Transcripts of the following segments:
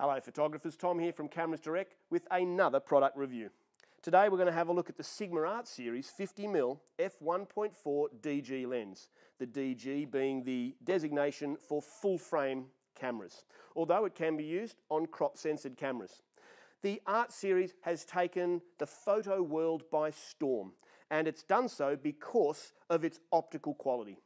Hello photographers, Tom here from Cameras Direct with another product review. Today we're going to have a look at the Sigma Art Series 50mm f1.4 DG lens. The DG being the designation for full frame cameras, although it can be used on crop sensored cameras. The Art Series has taken the photo world by storm and it's done so because of its optical quality.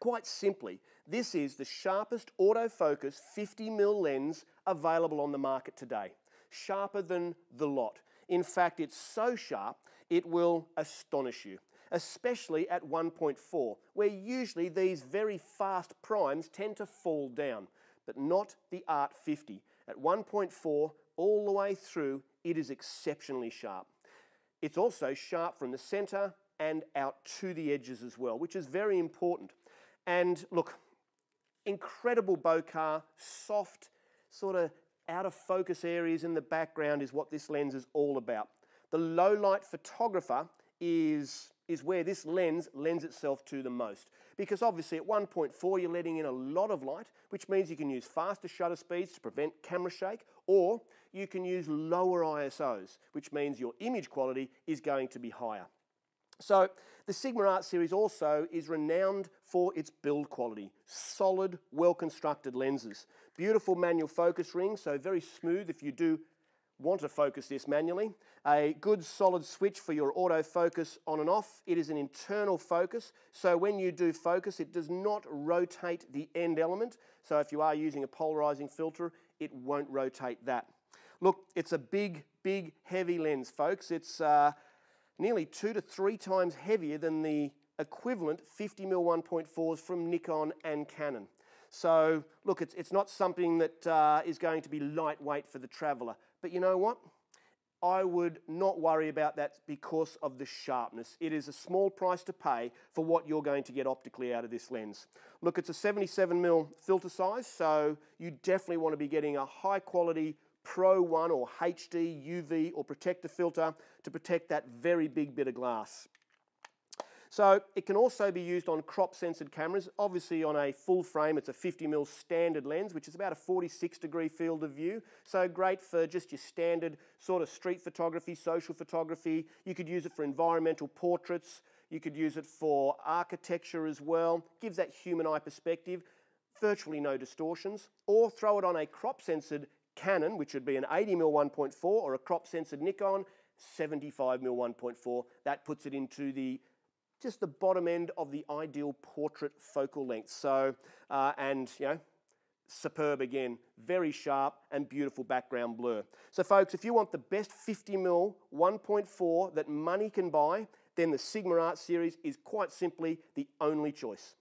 Quite simply, this is the sharpest autofocus 50mm lens available on the market today. Sharper than the lot. In fact, it's so sharp, it will astonish you, especially at 1.4, where usually these very fast primes tend to fall down, but not the Art 50. At 1.4, all the way through, it is exceptionally sharp. It's also sharp from the center and out to the edges as well, which is very important. And look, incredible bokeh, soft, sort of out of focus areas in the background is what this lens is all about. The low light photographer is, is where this lens lends itself to the most. Because obviously at 1.4 you're letting in a lot of light, which means you can use faster shutter speeds to prevent camera shake, or you can use lower ISOs, which means your image quality is going to be higher. So the Sigma Art series also is renowned for its build quality. Solid, well-constructed lenses. Beautiful manual focus ring, so very smooth if you do want to focus this manually. A good solid switch for your autofocus on and off. It is an internal focus, so when you do focus, it does not rotate the end element. So if you are using a polarizing filter, it won't rotate that. Look, it's a big, big, heavy lens, folks. It's uh, nearly two to three times heavier than the equivalent 50mm 1.4s from Nikon and Canon. So look, it's, it's not something that uh, is going to be lightweight for the traveler. But you know what? I would not worry about that because of the sharpness. It is a small price to pay for what you're going to get optically out of this lens. Look, it's a 77mm filter size, so you definitely want to be getting a high quality Pro 1 or HD, UV or protector filter to protect that very big bit of glass. So it can also be used on crop sensored cameras. Obviously on a full frame it's a 50mm standard lens which is about a 46 degree field of view. So great for just your standard sort of street photography, social photography. You could use it for environmental portraits. You could use it for architecture as well. Gives that human eye perspective. Virtually no distortions. Or throw it on a crop sensored Canon, which would be an 80mm 1.4 or a crop sensored Nikon, 75mm 1.4. That puts it into the just the bottom end of the ideal portrait focal length. So, uh, and you know, superb again, very sharp and beautiful background blur. So folks, if you want the best 50mm 1.4 that money can buy, then the Sigma Art series is quite simply the only choice.